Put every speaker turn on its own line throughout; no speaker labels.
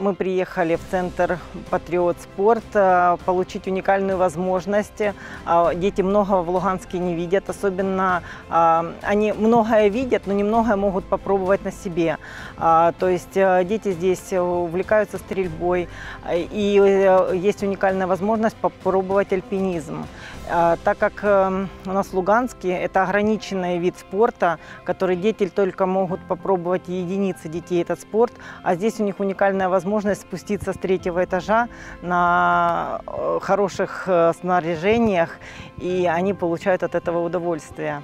мы приехали в центр Патриот Спорт э, получить уникальную возможность. А, Дети многого в Луганске не видят, особенно а, они многое видят, но немногое могут попробовать на себе. А, То есть э, дети здесь увлекаются стрельбой, э, и есть уникальная возможность попробовать альпинизм. Так как у нас в Луганске это ограниченный вид спорта, который дети только могут попробовать единицы детей этот спорт, а здесь у них уникальная возможность спуститься с третьего этажа на э, хороших э, снаряжениях, и они получают от этого удовольствие.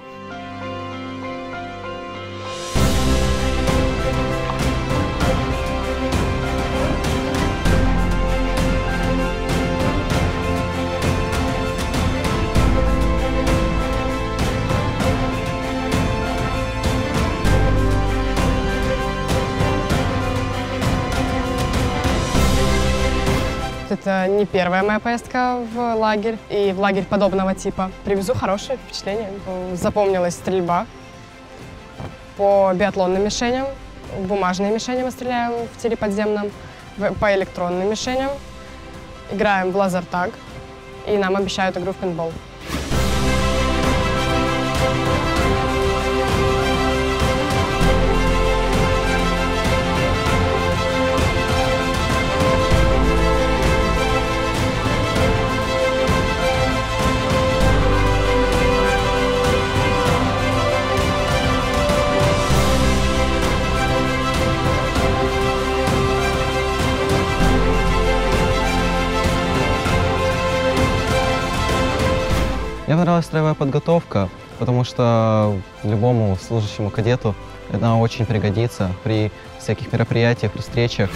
Это не первая моя поездка в лагерь и в лагерь подобного типа. Привезу хорошее впечатление. Запомнилась стрельба по биатлонным мишеням, бумажные мишени мы стреляем в тире подземном, по электронным мишеням. Играем в лазертаг, и нам обещают игру в пейнтбол.
Понравилась строевая подготовка, потому что любому служащему кадету она очень пригодится при всяких мероприятиях, при встречах.